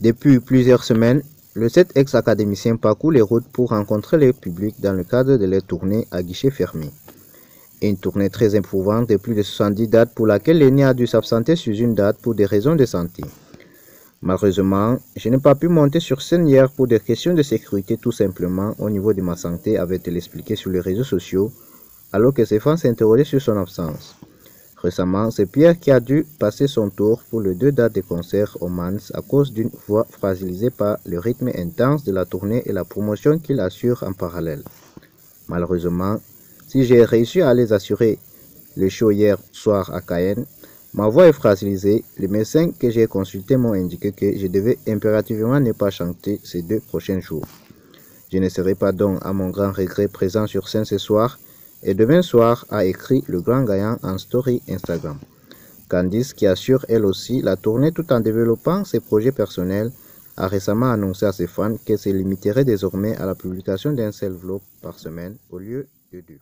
Depuis plusieurs semaines, le sept ex-académicien parcourt les routes pour rencontrer le public dans le cadre de leur tournée à guichet fermé. Une tournée très éprouvante de plus de 70 dates pour laquelle l'aîné a dû s'absenter sur une date pour des raisons de santé. Malheureusement, je n'ai pas pu monter sur scène hier pour des questions de sécurité tout simplement au niveau de ma santé, avait-elle expliqué sur les réseaux sociaux, alors que ses fans s'interrogeaient sur son absence. Récemment, c'est Pierre qui a dû passer son tour pour les deux dates de concert au Mans à cause d'une voix fragilisée par le rythme intense de la tournée et la promotion qu'il assure en parallèle. Malheureusement, si j'ai réussi à les assurer le show hier soir à Cayenne, ma voix est fragilisée. Les médecins que j'ai consultés m'ont indiqué que je devais impérativement ne pas chanter ces deux prochains jours. Je ne serai pas donc à mon grand regret présent sur scène ce soir et demain soir a écrit le grand gagnant en story Instagram. Candice, qui assure elle aussi la tournée tout en développant ses projets personnels, a récemment annoncé à ses fans qu'elle se limiterait désormais à la publication d'un seul vlog par semaine au lieu de deux.